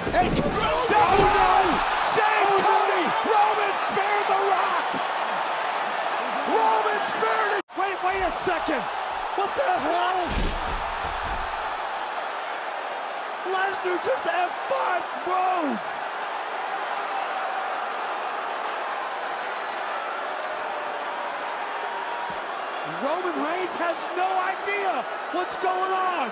And Seth Rollins saved Cody. Roman speared The Rock. Roman speared it. Wait, wait a second. What the hell? Lesnar just F5 Rhodes. Roman Reigns has no idea what's going on.